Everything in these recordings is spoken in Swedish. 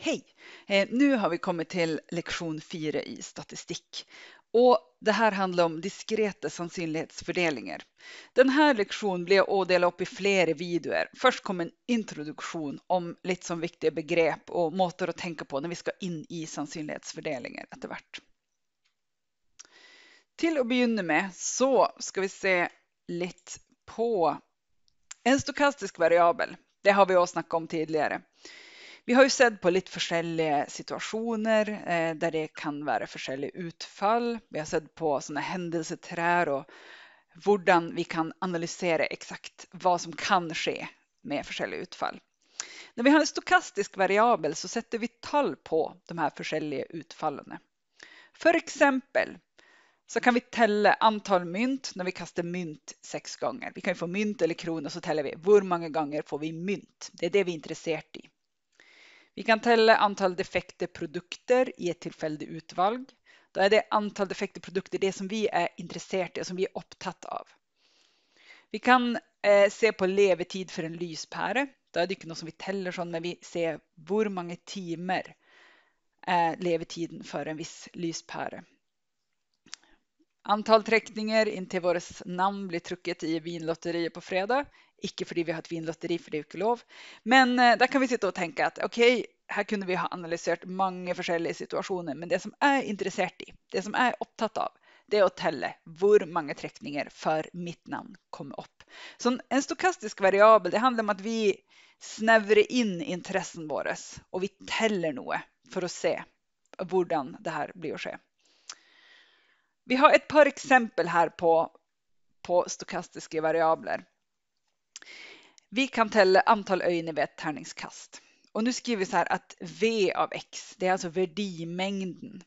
Hej! Eh, nu har vi kommit till lektion 4 i statistik. Och det här handlar om diskreta sannsynlighetsfördelningar. Den här lektionen blir att dela upp i flera videor. Först kommer en introduktion om lite som viktiga begrepp och måter att tänka på när vi ska in i sannsynlighetsfördelningar efterhvert. Till att börja med så ska vi se lite på en stokastisk variabel. Det har vi också snackat om tidigare. Vi har ju sett på lite olika situationer eh, där det kan vara olika utfall. Vi har sett på sådana händelseträd och hur vi kan analysera exakt vad som kan ske med olika utfall. När vi har en stokastisk variabel så sätter vi tal på de här olika utfallen. För exempel så kan vi tälla antal mynt när vi kastar mynt sex gånger. Vi kan få mynt eller kronor så täller vi hur många gånger får vi mynt. Det är det vi är intresserade i. Vi kan tälla antal defekta produkter i ett tillfälligt utvalg. Då är det antal defekta produkter det som vi är intresserade av, som vi är upptatt av. Vi kan eh, se på levetid för en lyspære. Då är det inte något som vi täller sånn, men vi ser hur många timmar är eh, levetiden för en viss lyspære. Antal träckningar in till våra namn blir trycket i vinlotteriet på fredag. Icke för vi har ett vinlotteri, för det är inte lov. Men eh, där kan vi sitta och tänka att okej, okay, här kunde vi ha analyserat många olika situationer, men det som är intresserat i, det som är opptatt av, det är att telle hur många trekninger för mitt namn kommer upp. Så en stokastisk variabel, det handlar om att vi snevrer in intressen vår och vi teller något för att se hur det här blir att ske. Vi har ett par exempel här på, på stokastiska variabler. Vi kan tälla antal öjne vid ett tärningskast. Och nu skriver vi så här att V av X, det är alltså värdimängden.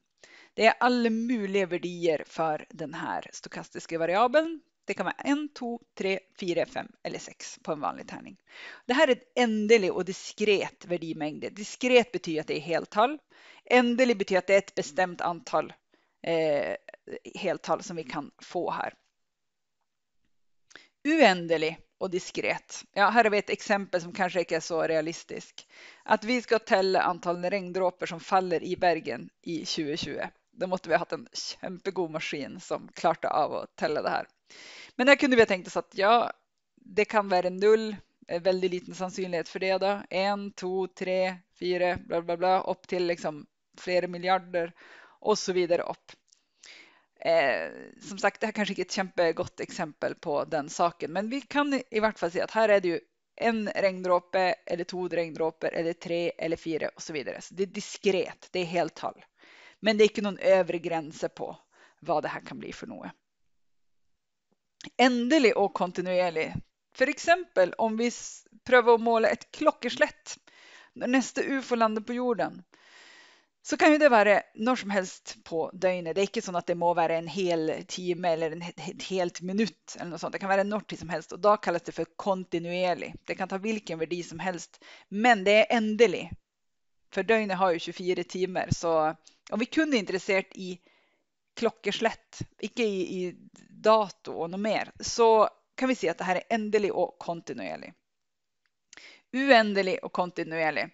Det är alla möjliga värdier för den här stokastiska variabeln. Det kan vara 1, 2, 3, 4, 5 eller 6 på en vanlig tärning. Det här är ett ändelig och diskret värdimängd. Diskret betyder att det är heltal. Ändelig betyder att det är ett bestämt antal eh, heltal som vi kan få här. Oändlig och diskret. Ja, här har vi ett exempel som kanske inte är så realistisk. Att vi ska tälla antalet regndroppar som faller i bergen i 2020. Då måste vi ha haft en jättegod maskin som klarade av att tälla det här. Men där kunde vi ha tänkt oss att ja, det kan vara noll, väldigt liten sannolikhet för det då. En, två, tre, fyra, bla bla bla, upp till liksom flera miljarder och så vidare upp. Eh, som sagt, det här kanske inte är ett kämpegott exempel på den saken, men vi kan i vart fall se att här är det ju en regndroppe eller två regndroppar eller tre eller fyra och så vidare. Så det är diskret, det är heltal. Men det är inte någon övre gräns på vad det här kan bli för något. Ändelig och kontinuerlig. För exempel om vi prövar att måla ett klockerslätt när nästa UFO landar på jorden så kan ju det vara när som helst på dygnet. Det är inte så att det må vara en hel timme eller en helt minut eller något sånt. Det kan vara när som helst och då kallas det för kontinuerlig. Det kan ta vilken värde som helst, men det är ändelig. För dygnet har ju 24 timmar så om vi kunde intresserat i klockerslätt, icke i, i dator och något mer, så kan vi se att det här är ändelig och kontinuerlig. Uändlig och kontinuerlig.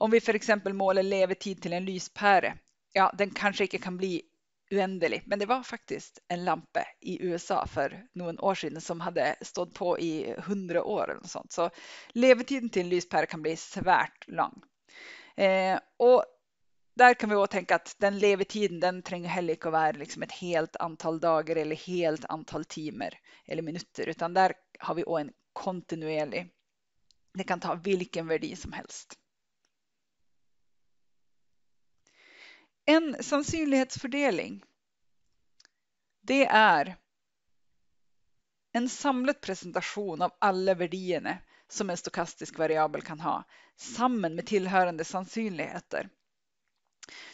Om vi för exempel målar levetid till en lyspäre, ja, den kanske inte kan bli oändlig, men det var faktiskt en lampa i USA för några år sedan som hade stått på i hundra år eller sånt. Så levetiden till en lyspära kan bli svärt lång. Eh, och där kan vi också tänka att den levetiden, den tränger heller inte att vara liksom ett helt antal dagar eller helt antal timmar eller minuter, utan där har vi också en kontinuerlig. Det kan ta vilken värde som helst. En sannsynlighetsfördelning. Det är en samlad presentation av alla värdierna som en stokastisk variabel kan ha samman med tillhörande sannsynligheter.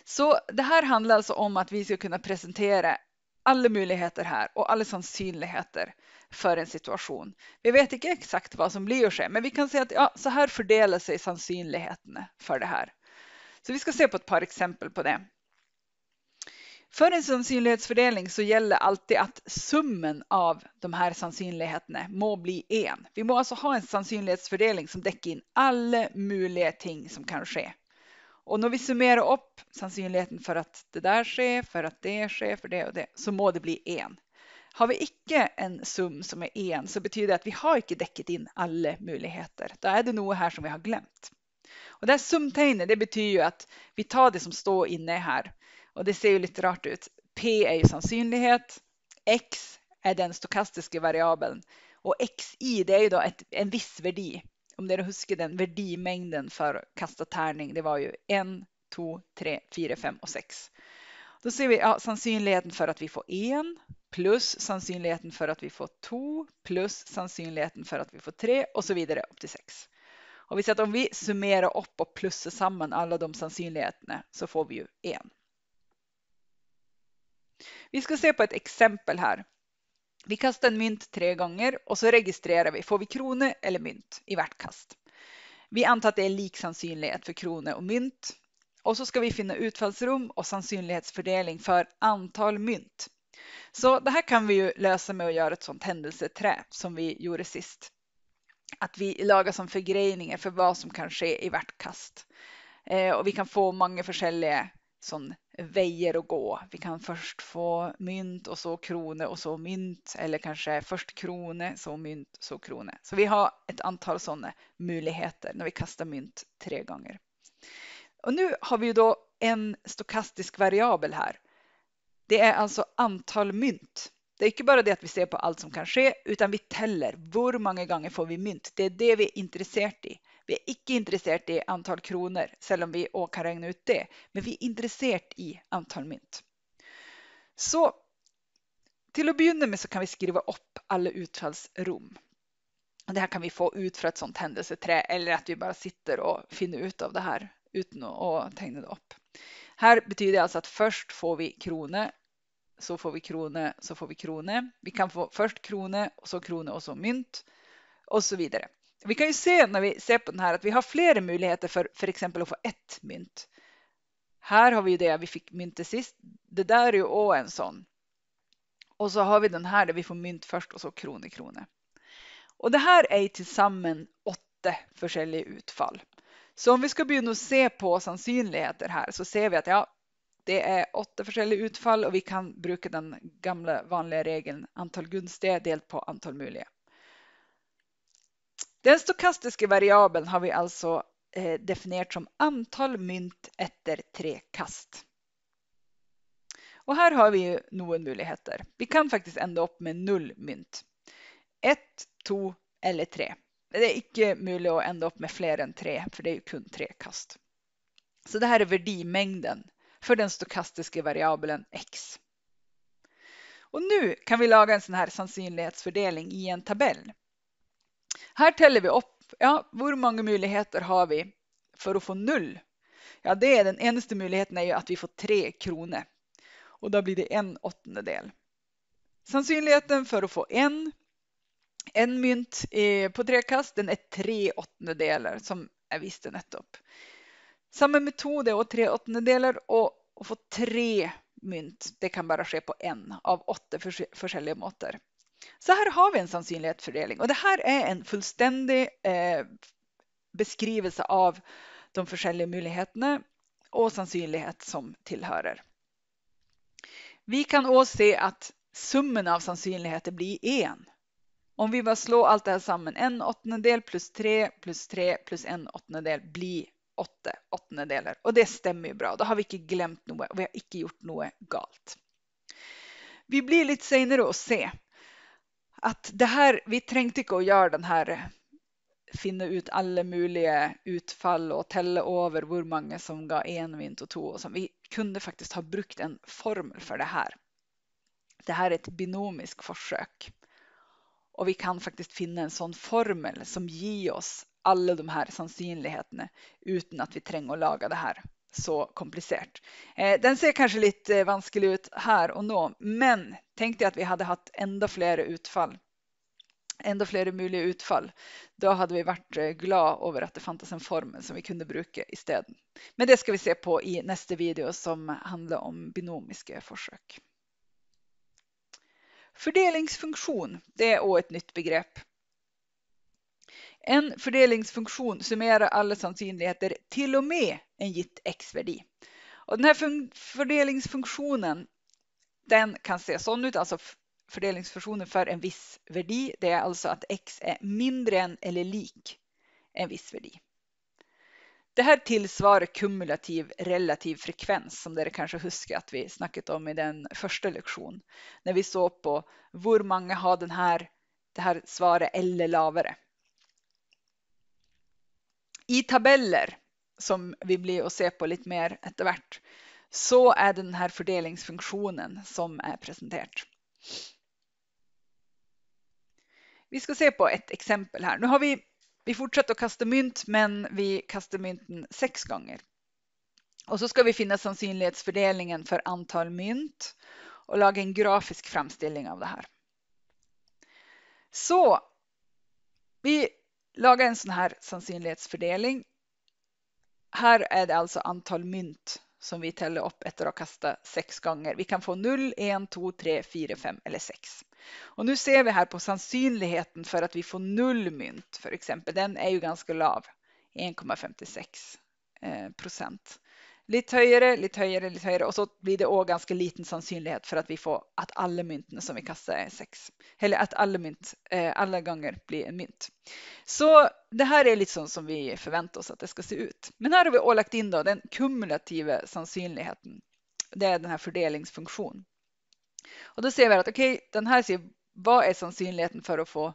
Så det här handlar alltså om att vi ska kunna presentera alla möjligheter här och alla sannsynligheter för en situation. Vi vet inte exakt vad som blir och sker men vi kan säga att ja, så här fördelar sig sannsynligheterna för det här. Så vi ska se på ett par exempel på det. För en sannsynlighetsfördelning så gäller alltid att summen av de här sannsynligheterna må bli en. Vi må alltså ha en sannsynlighetsfördelning som täcker in alla möjliga ting som kan ske. Och när vi summerar upp sannolikheten för att det där sker, för att det sker, för det och det, så må det bli en. Har vi icke en sum som är en så betyder det att vi har inte däckat in alla möjligheter. Då är det något här som vi har glömt. Och det här sumtegnet det betyder ju att vi tar det som står inne här och det ser ju lite rart ut. P är ju sannsynlighet, X är den stokastiska variabeln och XI det är ju då ett, en viss värdi. Om ni husker den värdimängden för kasta tärning, det var ju 1, 2, 3, 4, 5 och 6. Då ser vi ja, sannsynligheten för att vi får 1 plus sannsynligheten för att vi får 2 plus sannsynligheten för att vi får 3 och så vidare upp till 6. Och vi ser att om vi summerar upp och plussar samman alla de sannsynligheterna så får vi ju 1. Vi ska se på ett exempel här. Vi kastar en mynt tre gånger och så registrerar vi, får vi kronor eller mynt i vart kast. Vi antar att det är lik sannsynlighet för kronor och mynt. Och så ska vi finna utfallsrum och sannsynlighetsfördelning för antal mynt. Så det här kan vi ju lösa med att göra ett sånt händelseträ som vi gjorde sist. Att vi lagar som förgrejningar för vad som kan ske i vart kast. Eh, och vi kan få många olika sån väjer att gå. Vi kan först få mynt och så kronor och så mynt eller kanske först kronor, så mynt, så kronor. Så vi har ett antal sådana möjligheter när vi kastar mynt tre gånger. Och nu har vi ju då en stokastisk variabel här. Det är alltså antal mynt. Det är inte bara det att vi ser på allt som kan ske, utan vi täller hur många gånger får vi mynt. Det är det vi är intresserade i. Vi är icke intresserade i antal kronor, även om vi kan räkna ut det, men vi är intresserade i antal mynt. Så till att börja med så kan vi skriva upp alla utfallsrum. Det här kan vi få ut för ett sådant händelseträ eller att vi bara sitter och finner ut av det här utan att teckna det upp. Här betyder det alltså att först får vi kronor, så får vi kronor, så får vi kronor. Vi kan få först kronor och så kronor och så mynt och så vidare. Vi kan ju se när vi ser på den här att vi har flera möjligheter för för exempel att få ett mynt. Här har vi det vi fick myntet sist. Det där är ju också en sån. Och så har vi den här där vi får mynt först och så kronor kronor. Och det här är tillsammans åtta olika utfall. Så om vi ska börja se på sannsynligheter här så ser vi att ja, det är åtta olika utfall och vi kan bruka den gamla vanliga regeln antal gunstiga delt på antal möjliga. Den stokastiska variabeln har vi alltså eh, definierat som antal mynt efter tre kast. Och här har vi ju några möjligheter. Vi kan faktiskt ända upp med noll mynt. Ett, två eller tre. Det är inte möjligt att ända upp med fler än tre, för det är ju kun tre kast. Så det här är värdimängden för den stokastiska variabeln x. Och nu kan vi laga en sån här sannolikhetsfördelning i en tabell. Här täller vi upp, ja, hur många möjligheter har vi för att få noll? Ja, det är den enda möjligheten är ju att vi får tre kronor och då blir det en åttondel. Sannsynligheten för att få en, en mynt eh, på tre kast, den är tre åttondelar som jag visste nettopp. Samma metod är tre åttondelar och att få tre mynt, det kan bara ske på en av åtta olika måter. Så här har vi en sannsynlighetsfördelning och det här är en fullständig eh, beskrivelse av de olika möjligheterna och sannsynlighet som tillhör. Vi kan också se att summan av sannsynligheter blir en. Om vi bara slår allt det här samman, en åttondel plus tre plus tre plus en åttondel blir åtta åttondelar och det stämmer ju bra. Då har vi inte glömt något och vi har inte gjort något galt. Vi blir lite senare och se att det här, vi tänkte inte att göra den här finna ut alla möjliga utfall och tälla över hur många som gav en vint och två. Och så. Vi kunde faktiskt ha brukt en formel för det här. Det här är ett binomiskt försök. Och vi kan faktiskt finna en sån formel som ger oss alla de här sannsynligheterna utan att vi tränger att laga det här så komplicerat. Eh, den ser kanske lite eh, vansklig ut här och nu, men tänk dig att vi hade haft ända fler utfall. Ända fler möjliga utfall. Då hade vi varit eh, glada över att det fanns en formel som vi kunde bruka istället. Men det ska vi se på i nästa video som handlar om binomiska försök. Fördelningsfunktion, det är också ett nytt begrepp. En fördelningsfunktion summerar alla sannolikheter, till och med en gitt x-värdi. Och den här fördelningsfunktionen den kan se sån ut, alltså fördelningsfunktionen för en viss värdi. Det är alltså att x är mindre än eller lik en viss värdi. Det här tillsvarar kumulativ relativ frekvens som det kanske huskar att vi snackat om i den första lektionen. När vi såg på hur många har den här, det här svaret eller lavare. I tabeller som vi blir att se på lite mer efterhvert så är den här fördelningsfunktionen som är presenterad. Vi ska se på ett exempel här. Nu har vi, vi fortsätter att kasta mynt, men vi kastar mynten sex gånger. Och så ska vi finna sannsynlighetsfördelningen för antal mynt och laga en grafisk framställning av det här. Så vi Laga en sån här sannsynlighetsfördelning. Här är det alltså antal mynt som vi täller upp efter att ha kastat sex gånger. Vi kan få 0, 1, 2, 3, 4, 5 eller 6. Och nu ser vi här på sannolikheten för att vi får 0 mynt för exempel. Den är ju ganska lav, 1,56 eh, procent. Lite högre, lite högre, lite högre och så blir det också ganska liten sannsynlighet för att vi får att alla mynten som vi kastar är sex. Eller att alla mynt eh, alla gånger blir en mynt. Så det här är lite sånt som vi förväntar oss att det ska se ut. Men här har vi ålagt in då den kumulativa sannsynligheten. Det är den här fördelningsfunktionen. Och då ser vi att okej, okay, den här ser vad är sannsynligheten för att få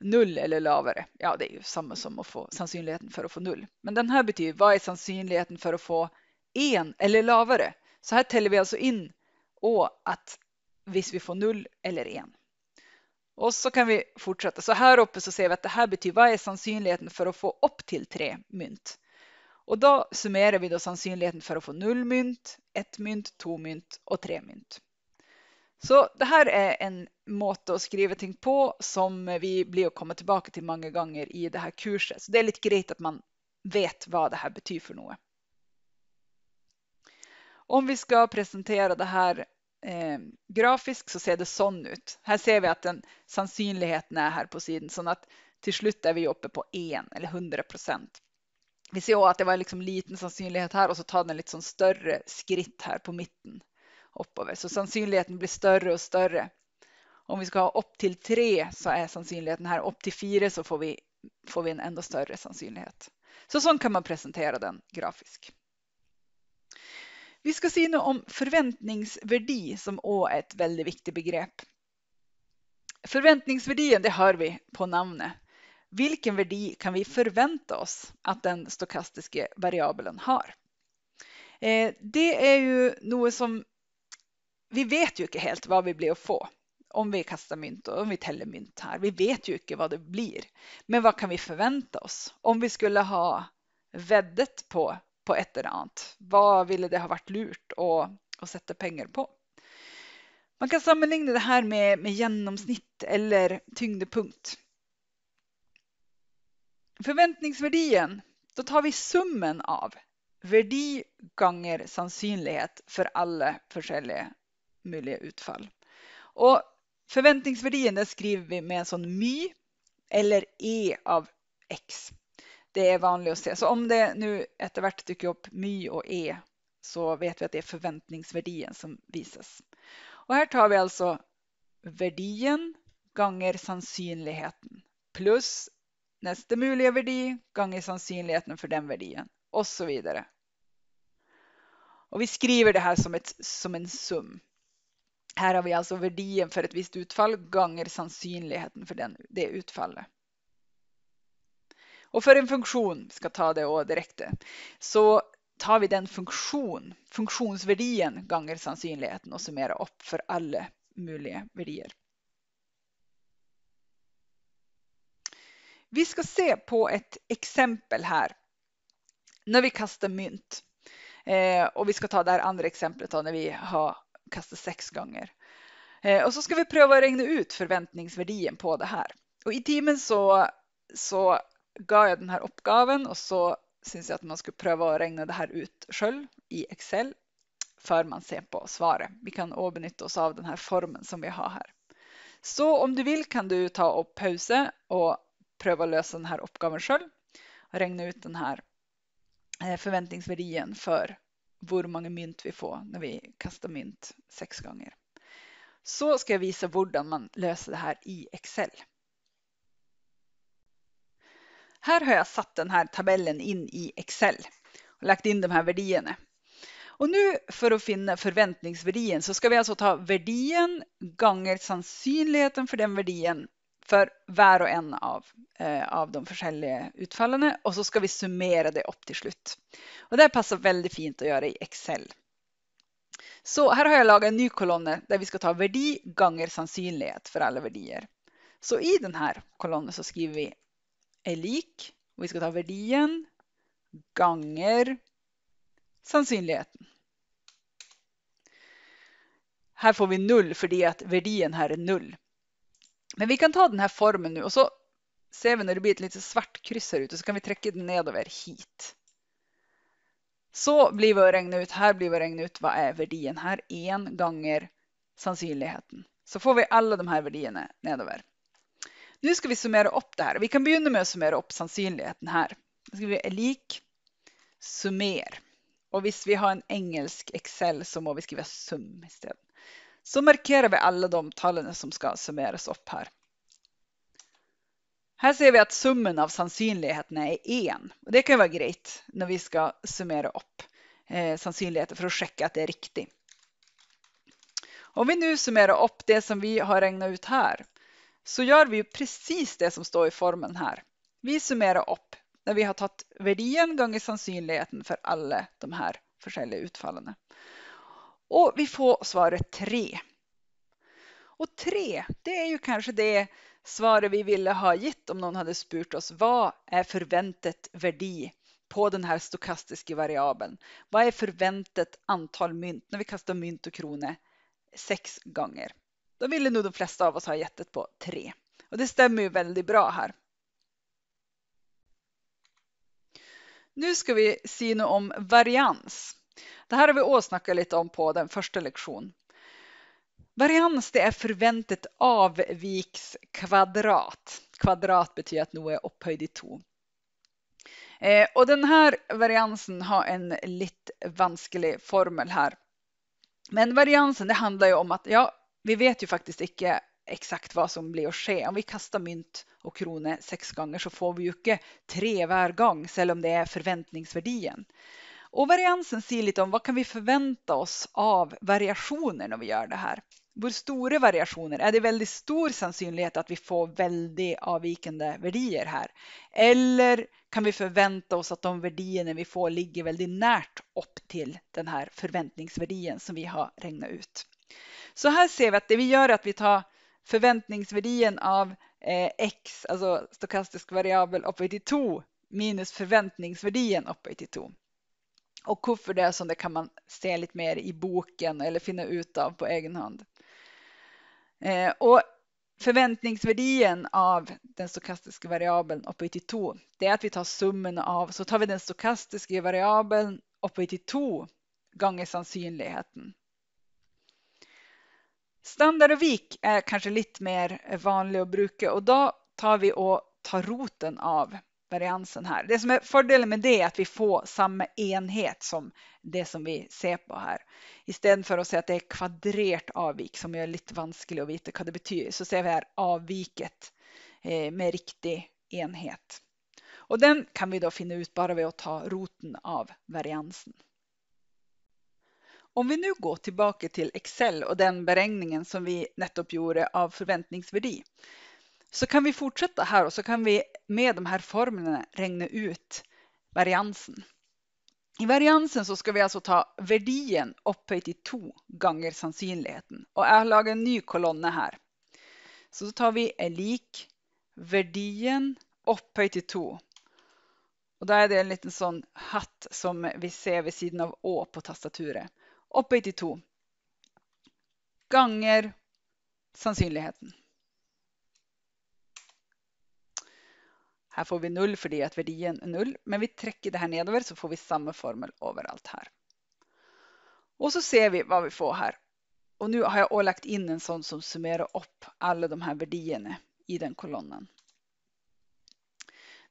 null eller lavare? Ja, det är ju samma som att få sannsynligheten för att få null. Men den här betyder vad är sannsynligheten för att få en eller lavare. Så här täller vi alltså in och att visst vi får noll eller en. Och så kan vi fortsätta. Så här uppe så ser vi att det här betyder vad är sannsynligheten för att få upp till tre mynt. Och då summerar vi då sannsynligheten för att få noll mynt, ett mynt, två mynt och tre mynt. Så det här är en måte att skriva ting på som vi blir att komma tillbaka till många gånger i det här kurset. Så det är lite grejt att man vet vad det här betyder för något. Om vi ska presentera det här eh, grafiskt så ser det sån ut. Här ser vi att den sannsynligheten är här på sidan så att till slut är vi uppe på en eller 100 procent. Vi ser att det var liksom liten sannsynlighet här och så tar den lite sån större skritt här på mitten uppöver. Så sannsynligheten blir större och större. Om vi ska ha upp till tre så är sannsynligheten här. Upp till fyra så får vi, får vi en ännu större sannsynlighet. Så så kan man presentera den grafiskt. Vi ska se nu om förväntningsvärdi som är ett väldigt viktigt begrepp. Förväntningsvärdien, det hör vi på namnet. Vilken värdi kan vi förvänta oss att den stokastiska variabeln har? Eh, det är ju något som vi vet ju inte helt vad vi blir att få om vi kastar mynt och om vi täller mynt här. Vi vet ju inte vad det blir. Men vad kan vi förvänta oss? Om vi skulle ha veddet på på ett eller annat. Vad ville det ha varit lurt att, att sätta pengar på? Man kan sammanligna det här med, med genomsnitt eller tyngdpunkt. Förväntningsvärdien, då tar vi summen av värdi gånger sannsynlighet för alla olika möjliga utfall. Och förväntningsvärdien skriver vi med en sån my eller e av x det är vanligt att se. Så om det nu efterhvert dyker upp my och e så vet vi att det är förväntningsvärdien som visas. Och här tar vi alltså värdien gånger sannsynligheten plus nästa möjliga värdi gånger sannsynligheten för den värdien och så vidare. Och vi skriver det här som, ett, som en sum. Här har vi alltså värdien för ett visst utfall gånger sannsynligheten för den, det utfallet. Och för en funktion, ska ta det och direkt så tar vi den funktion, funktionsvärdien gånger sannsynligheten och summerar upp för alla möjliga värdier. Vi ska se på ett exempel här när vi kastar mynt. Eh, och vi ska ta det här andra exemplet då, när vi har kastat sex gånger. Eh, och så ska vi pröva att räkna ut förväntningsvärdien på det här. Och i teamen så, så gav jag den här uppgaven och så syns jag att man skulle pröva att regna det här ut själv i Excel för man ser på svaret. Vi kan benytta oss av den här formen som vi har här. Så om du vill kan du ta och pausa och pröva att lösa den här uppgaven själv och regna ut den här eh, förväntningsvärdien för hur många mynt vi får när vi kastar mynt sex gånger. Så ska jag visa hur man löser det här i Excel. Här har jag satt den här tabellen in i Excel och lagt in de här värdierna. Och nu för att finna förväntningsvärdien så ska vi alltså ta värdien gånger sannolikheten för den värdien för var och en av, eh, av de olika utfallen och så ska vi summera det upp till slut. Och det passar väldigt fint att göra i Excel. Så här har jag lagat en ny kolonn där vi ska ta värdi gånger sannolikhet för alla värdier. Så i den här kolonnen så skriver vi är lik och vi ska ta värdien gånger sannsynligheten. Här får vi noll för det att värdien här är noll. Men vi kan ta den här formen nu och så ser vi när det blir ett litet svart kryss här ute så kan vi trycka den nedover hit. Så blir vi att regna ut, här blir vi att regna ut vad är värdien här, en gånger sannsynligheten. Så får vi alla de här värdierna nedover. Nu ska vi summera upp det här. Vi kan börja med att summera upp sannsynligheten här. Då ska vi är lik summer. Och visst vi har en engelsk Excel så må vi skriva sum istället. Så markerar vi alla de talen som ska summeras upp här. Här ser vi att summan av sannsynligheterna är en. Och det kan vara grejt när vi ska summera upp eh, sannsynligheten för att checka att det är riktigt. Om vi nu summerar upp det som vi har räknat ut här så gör vi precis det som står i formeln här. Vi summerar upp när vi har tagit värdien gånger sannsynligheten för alla de här olika utfallen. Och vi får svaret 3. Och 3, det är ju kanske det svaret vi ville ha gett om någon hade spurt oss vad är förväntat värde på den här stokastiska variabeln? Vad är förväntat antal mynt när vi kastar mynt och kronor sex gånger? Då ville nog de flesta av oss ha jättet på 3. Och det stämmer ju väldigt bra här. Nu ska vi se något om varians. Det här har vi åsnackat lite om på den första lektionen. Varians det är förväntat avvikskvadrat. Kvadrat betyder att något är upphöjt i to. Eh, och den här variansen har en lite vansklig formel här. Men variansen det handlar ju om att ja, vi vet ju faktiskt inte exakt vad som blir att ske. Om vi kastar mynt och kronor sex gånger så får vi ju inte tre var gång, även om det är förväntningsvärdien. Och variansen säger lite om vad kan vi förvänta oss av variationer när vi gör det här. Hur stora variationer? Är det väldigt stor sannolikhet att vi får väldigt avvikande värdier här? Eller kan vi förvänta oss att de värdierna vi får ligger väldigt närt upp till den här förväntningsvärdien som vi har räknat ut? Så här ser vi att det vi gör är att vi tar förväntningsvärdien av eh, x, alltså stokastisk variabel upphöjt till 2 minus förväntningsvärdien upphöjt till 2. Och varför det är som det kan man se lite mer i boken eller finna ut av på egen hand. Eh, och förväntningsvärdien av den stokastiska variabeln upphöjt till 2, det är att vi tar summan av, så tar vi den stokastiska variabeln upphöjt till 2 gånger sannsynligheten. Standard och vik är kanske lite mer vanlig att bruka och då tar vi och tar roten av variansen här. Det som är fördelen med det är att vi får samma enhet som det som vi ser på här. Istället för att säga att det är kvadrerat avvik som är lite vanskligt att veta vad det betyder så ser vi här avviket eh, med riktig enhet. Och den kan vi då finna ut bara vid att ta roten av variansen. Om vi nu går tillbaka till Excel och den beräkningen som vi nettopp gjorde av förväntningsvärde så kan vi fortsätta här och så kan vi med de här formlerna regna ut variansen. I variansen så ska vi alltså ta värdien upphöjt till 2 gånger sannolikheten och jag har lagat en ny kolonn här. Så då tar vi är lik värdien upphöjt till 2. Och då är det en liten sån hatt som vi ser vid sidan av Å på tastaturet. Upphöjt till 2 gånger sannsynligheten. Här får vi 0 för det att värdien är 0, men vi trycker det här nedover så får vi samma formel överallt här. Och så ser vi vad vi får här. Och nu har jag lagt in en sån som summerar upp alla de här värdierna i den kolonnen.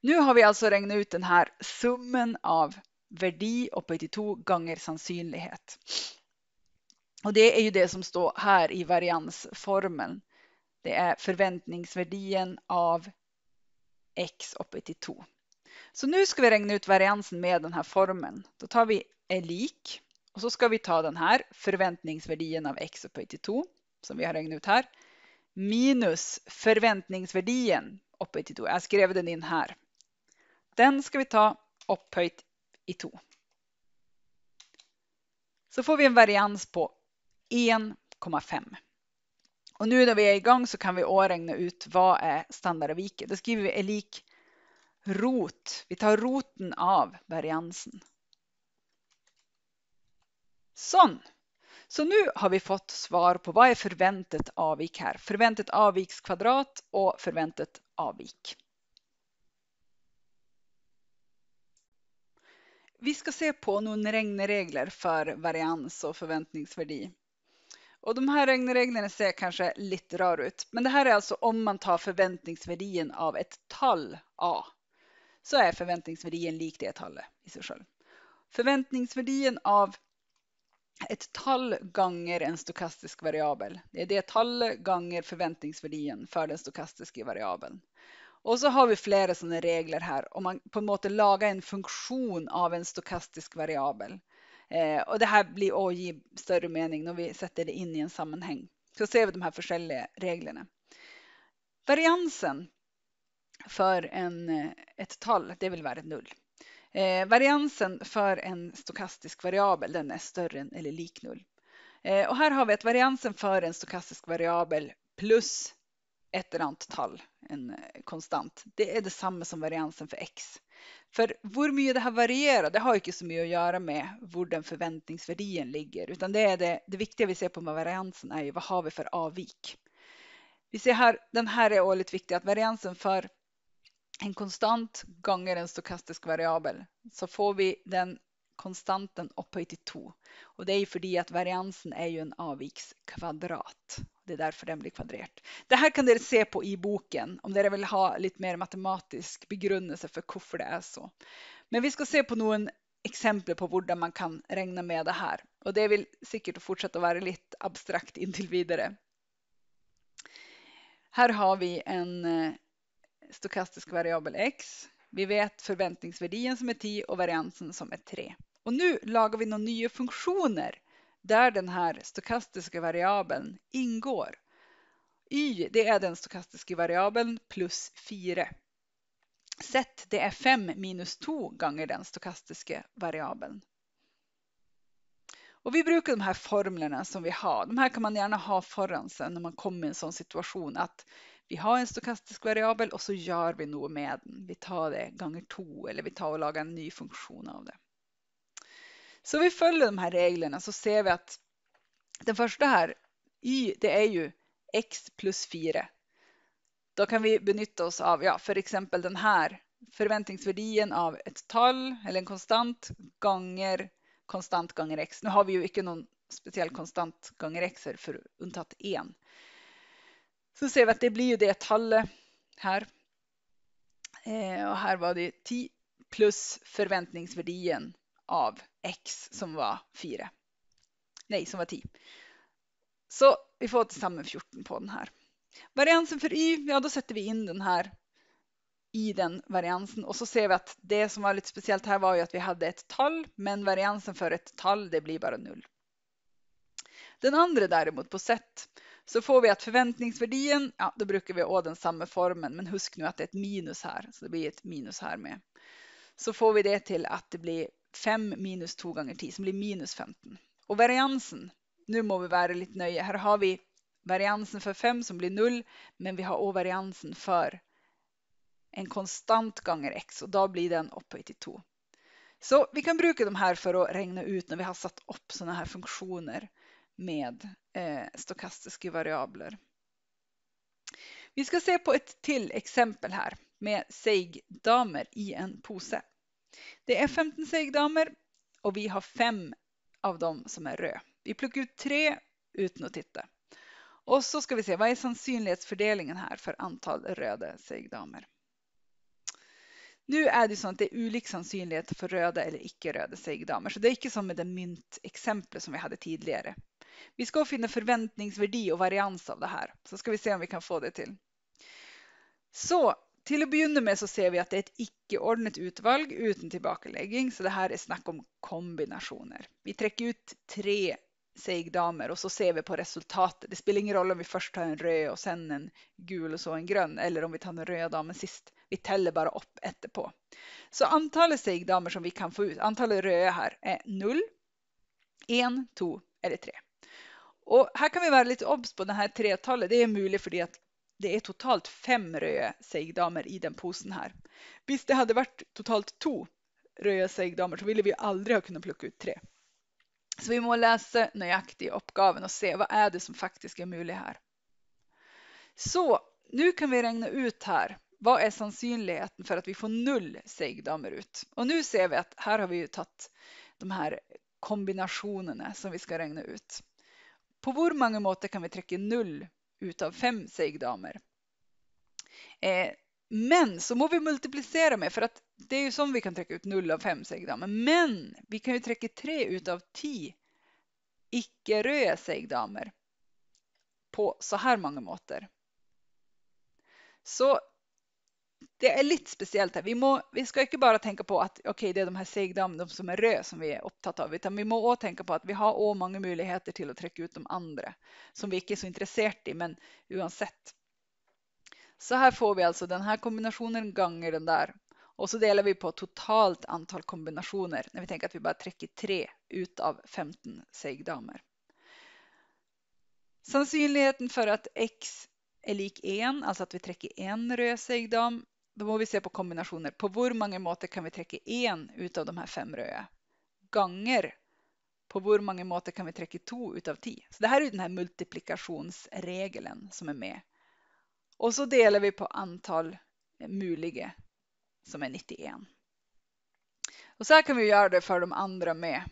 Nu har vi alltså regnat ut den här summan av verdi upphöjt till två gånger sannsynlighet. Och det är ju det som står här i variansformeln. Det är förväntningsvärdien av x upphöjt till 2. Så nu ska vi räkna ut variansen med den här formeln. Då tar vi är lik och så ska vi ta den här förväntningsvärdien av x upphöjt till 2 som vi har räknat ut här minus förväntningsvärdien upphöjt till 2. Jag skrev den in här. Den ska vi ta upphöjt i to. Så får vi en varians på 1,5. Och nu när vi är igång så kan vi räkna ut vad är standardavviket. Då skriver vi är lik rot. Vi tar roten av variansen. Sån. Så nu har vi fått svar på vad är förväntat avvik här. Förväntat avvikskvadrat och förväntat avvik. Vi ska se på några regnregler för varians och förväntningsvärdi. Och de här regnreglerna ser kanske lite rara ut, men det här är alltså om man tar förväntningsvärdien av ett tal A. Så är förväntningsvärdien lik det talet i sig själv. Förväntningsvärdien av ett tal gånger en stokastisk variabel. Det är det tal gånger förväntningsvärdien för den stokastiska variabeln. Och så har vi flera sådana regler här om man på en måte lagar en funktion av en stokastisk variabel. Eh, och det här blir också i större mening när vi sätter det in i en sammanhang. Så ser vi de här olika reglerna. Variansen för en, eh, ett tal, det vill vara noll. Eh, variansen för en stokastisk variabel den är större än eller lik noll. Eh, och här har vi att variansen för en stokastisk variabel plus ett eller annat tal, en eh, konstant, det är detsamma som variansen för x. För hur mycket det här varierar, det har inte så mycket att göra med var den förväntningsvärdien ligger, utan det är det, det viktiga vi ser på med variansen är ju vad har vi för avvik. Vi ser här, den här är årligt viktig, att variansen för en konstant gånger en stokastisk variabel så får vi den konstanten upphöjt till 2. Och det är ju för att variansen är ju en avvikskvadrat. Det är därför den blir kvadrerad. Det här kan ni se på i boken om ni vill ha lite mer matematisk begrundelse för varför det är så. Men vi ska se på några exempel på hur man kan räkna med det här. Och det vill säkert fortsätta vara lite abstrakt intill vidare. Här har vi en eh, stokastisk variabel x. Vi vet förväntningsvärdien som är 10 och variansen som är 3. Och nu lagar vi några nya funktioner där den här stokastiska variabeln ingår. Y det är den stokastiska variabeln plus 4. Z det är 5 minus 2 gånger den stokastiska variabeln. Och vi brukar de här formlerna som vi har, de här kan man gärna ha föran sen när man kommer i en sån situation att vi har en stokastisk variabel och så gör vi något med den. Vi tar det gånger 2 eller vi tar och lagar en ny funktion av det. Så vi följer de här reglerna så ser vi att den första här, y, det är ju x plus 4. Då kan vi benytta oss av, ja, för exempel den här förväntningsvärdien av ett tal eller en konstant gånger konstant gånger x. Nu har vi ju inte någon speciell konstant gånger x för undtatt en. Så ser vi att det blir ju det talet här. Eh, och här var det 10 plus förväntningsvärdien av x som var 4. Nej, som var 10. Så vi får tillsammans 14 på den här. Variansen för y, ja då sätter vi in den här i den variansen och så ser vi att det som var lite speciellt här var ju att vi hade ett tal, men variansen för ett tal, det blir bara 0. Den andra däremot på sätt så får vi att förväntningsvärdien, ja då brukar vi ha den samma formen, men husk nu att det är ett minus här, så det blir ett minus här med. Så får vi det till att det blir 5 minus 2 gånger 10 som blir minus 15. Och variansen, nu må vi vara lite nöje. Här har vi variansen för 5 som blir 0, men vi har också variansen för en konstant gånger x och då blir den upphöjt till 2. Så vi kan bruka de här för att regna ut när vi har satt upp sådana här funktioner med eh, stokastiska variabler. Vi ska se på ett till exempel här med segdamer i en pose. Det är 15 segdamer och vi har fem av dem som är röda. Vi plockar ut tre utan att titta. Och så ska vi se, vad är sannsynlighetsfördelningen här för antal röda segdamer? Nu är det så att det är olika sannsynlighet för röda eller icke-röda segdamer, så det är inte som med det myntexemplet som vi hade tidigare. Vi ska finna förväntningsvärde och varians av det här, så ska vi se om vi kan få det till. Så till att börja med så ser vi att det är ett icke-ordnat utvalg utan tillbakaläggning, så det här är snack om kombinationer. Vi träcker ut tre segdamer och så ser vi på resultatet. Det spelar ingen roll om vi först tar en röd och sen en gul och så en grön eller om vi tar den röda damen sist. Vi täller bara upp etterpå. Så antalet segdamer som vi kan få ut, antalet röda här är 0, 1, 2 eller 3. Och här kan vi vara lite obs på det här tretalet. Det är möjligt för att det är totalt fem röda segdamer i den posen här. Visst, det hade varit totalt två röda segdamer så ville vi aldrig ha kunnat plocka ut tre. Så vi må läsa nöjaktigt uppgaven och se vad är det som faktiskt är möjligt här. Så nu kan vi räkna ut här. Vad är sannolikheten för att vi får noll segdamer ut? Och nu ser vi att här har vi ju tagit de här kombinationerna som vi ska räkna ut. På hur många måter kan vi träcka noll utav fem segdamer? Eh, men så må vi multiplicera med för att det är ju som vi kan träcka ut 0 av 5 segdamer. Men vi kan ju träcka 3 utav 10 icke-röda segdamer på så här många måter. Så det är lite speciellt här. Vi, må, vi ska inte bara tänka på att okay, det är de här segdamerna som är röda som vi är upptagna av, utan vi må också tänka på att vi har också många möjligheter till att träcka ut de andra som vi inte är så intresserade i, men oavsett. Så här får vi alltså den här kombinationen gånger den där. Och så delar vi på totalt antal kombinationer när vi tänker att vi bara träcker 3 utav 15 segdamer. Sannolikheten för att x är lik 1, alltså att vi träcker en röd segdam, då må vi se på kombinationer. På hur många måter kan vi träcka en utav de här fem röda? Gånger på hur många måter kan vi träcka två utav tio? Så det här är den här multiplikationsregeln som är med. Och så delar vi på antal möjliga som är 91. Och så här kan vi göra det för de andra med.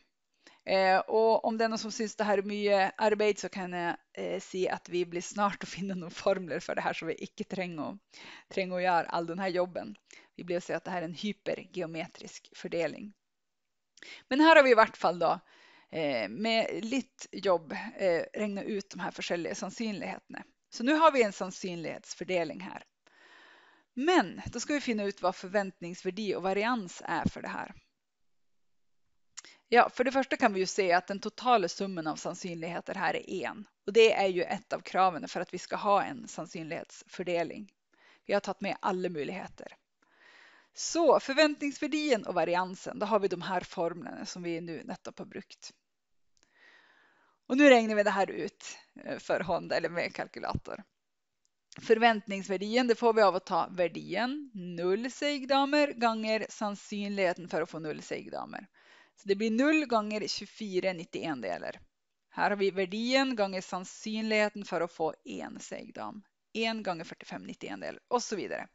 Eh, och om det är någon som syns det här är mycket arbete så kan jag eh, se att vi blir snart att finna några formler för det här så vi inte tränger träng och gör all den här jobben. Vi blir att se att det här är en hypergeometrisk fördelning. Men här har vi i vart fall då eh, med lite jobb eh, regna ut de här försäljliga sannsynligheterna. Så nu har vi en sannolikhetsfördelning här. Men då ska vi finna ut vad förväntningsvärde och varians är för det här. Ja, för det första kan vi ju se att den totala summan av sannsynligheter här är en. Och det är ju ett av kraven för att vi ska ha en sannolikhetsfördelning. Vi har tagit med alla möjligheter. Så förväntningsvärdien och variansen, då har vi de här formlerna som vi nu nettopp har brukt. Och nu räknar vi det här ut eh, för hand eller med kalkylator. Förväntningsvärdien det får vi av att ta värdien, noll segdamer gånger sannolikheten för att få noll segdamer. Så det blir 0 gånger 24 91 delar. Här har vi värdien gånger sannolikheten för att få en segdam. 1 gånger 45 91 delar och så vidare.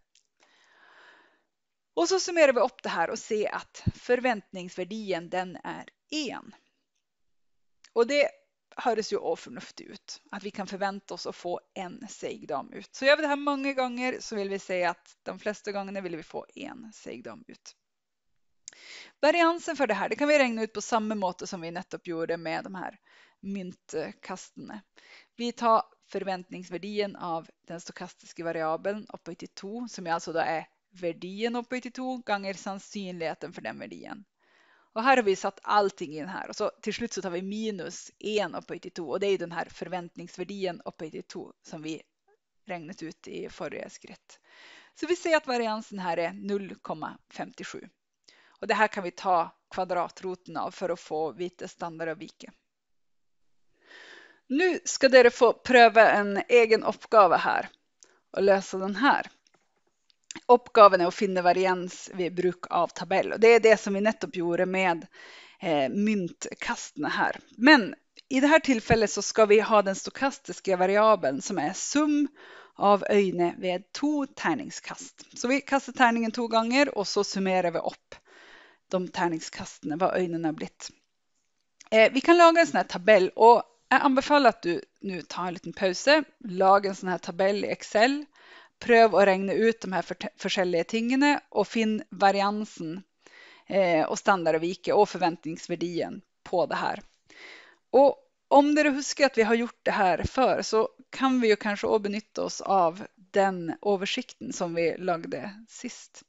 Och så summerar vi upp det här och ser att förväntningsvärdien den är 1. Och det hörs ju oförnuftigt ut. Att vi kan förvänta oss att få en segdam ut. Så gör vi det här många gånger så vill vi säga att de flesta gångerna vill vi få en segdam ut. Variansen för det här det kan vi räkna ut på samma måte som vi nettopp gjorde med de här myntkastene. Vi tar förväntningsvärdien av den stokastiska variabeln upphöjt till 2 som alltså då är värdien upphöjt till 2 gånger sannolikheten för den värdien. Och här har vi satt allting in här och så till slut så tar vi minus 1 upphöjt till 2 och det är den här förväntningsvärdien upphöjt till 2 som vi räknat ut i förra skritt. Så vi ser att variansen här är 0,57. Och det här kan vi ta kvadratroten av för att få vita standard av vike. Nu ska dere få pröva en egen uppgave här och lösa den här. Uppgaven är att finna varians vid bruk av tabell och det är det som vi nettopp gjorde med eh, myntkasten här. Men i det här tillfället så ska vi ha den stokastiska variabeln som är sum av öjne vid två tärningskast. Så vi kastar tärningen två gånger och så summerar vi upp de tärningskasten, vad ögonen har blivit. Eh, vi kan laga en sån här tabell och jag anbefaller att du nu tar en liten paus, laga en sån här tabell i Excel, pröv att regna ut de här olika tingene och finn variansen eh, och standardavviket och förväntningsvärdien på det här. Och om dere huskar att vi har gjort det här för så kan vi ju kanske också benytta oss av den översikten som vi lagde sist.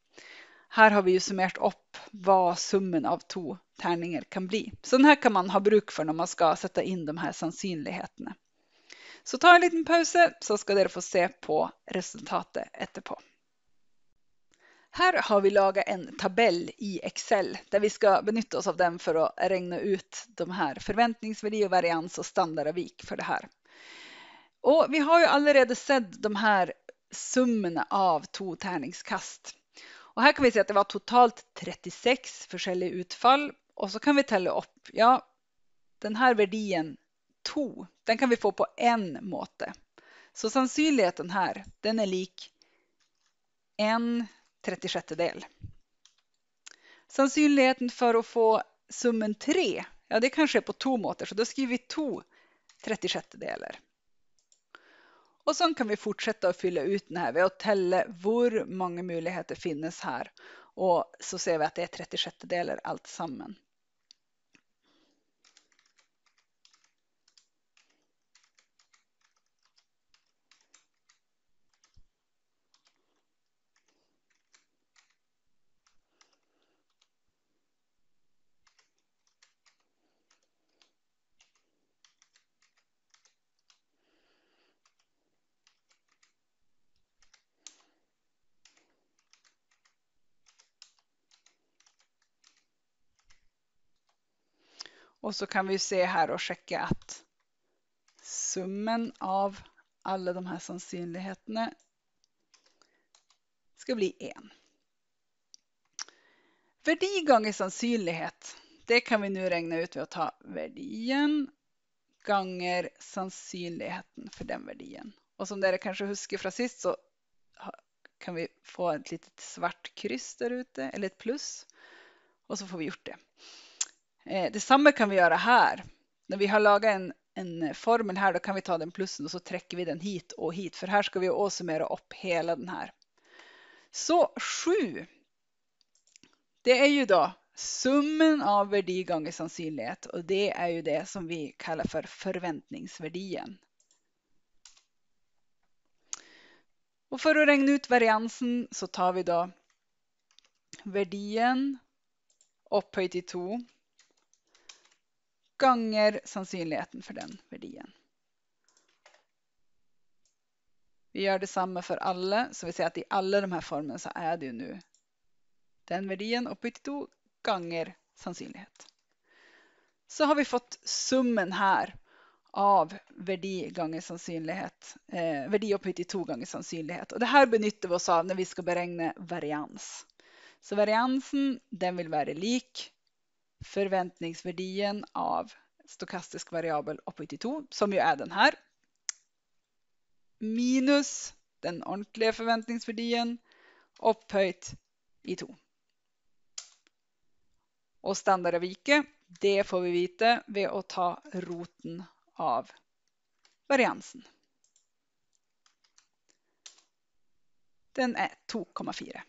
Här har vi ju summerat upp vad summan av två tärningar kan bli. Så den här kan man ha bruk för när man ska sätta in de här sannsynligheterna. Så ta en liten paus så ska ni få se på resultatet efterpå. Här har vi lagat en tabell i Excel där vi ska benytta oss av den för att räkna ut de här förväntningsvärde, varians och standardavvik för det här. Och vi har ju allerede sett de här summorna av två tärningskast. Och här kan vi se att det var totalt 36 olika utfall och så kan vi tälla upp. Ja, den här värdien 2, den kan vi få på en måte. Så sannolikheten här, den är lik en 36 del. Sannsynligheten för att få summen 3, ja det kan ske på två måter, så då skriver vi 2 36 delar. Och så kan vi fortsätta att fylla ut den här ved har tälla hur många möjligheter finns här. Och så ser vi att det är 36 delar allt sammen. Och så kan vi se här och checka att summan av alla de här sannsynligheterna ska bli en. Verdi gånger sannsynlighet, det kan vi nu räkna ut med att ta värdien gånger sannsynligheten för den värdien. Och som ni kanske huskar från sist så kan vi få ett litet svart kryss där ute eller ett plus och så får vi gjort det. Eh, detsamma kan vi göra här. När vi har lagat en, en formel här då kan vi ta den plussen och så träcker vi den hit och hit för här ska vi också upp hela den här. Så 7. Det är ju då summan av värdi gånger sannolikhet och det är ju det som vi kallar för förväntningsvärdien. Och för att räkna ut variansen så tar vi då värdien upphöjt till 2 gånger sannsynligheten för den värdien. Vi gör detsamma för alla, så vi ser att i alla de här formerna så är det ju nu den värdien upphöjt till 2 gånger sannsynlighet. Så har vi fått summen här av värdi gånger sannsynlighet, eh, värdi upphöjt till 2 gånger sannsynlighet. Och det här benyttar vi oss av när vi ska beräkna varians. Så variansen den vill vara lik förväntningsvärdien av stokastisk variabel upphöjt i 2, som ju är den här. Minus den ordentliga förväntningsvärdien upphöjt i 2. Och standardavviket, det får vi veta ved att ta roten av variansen. Den är 2,4.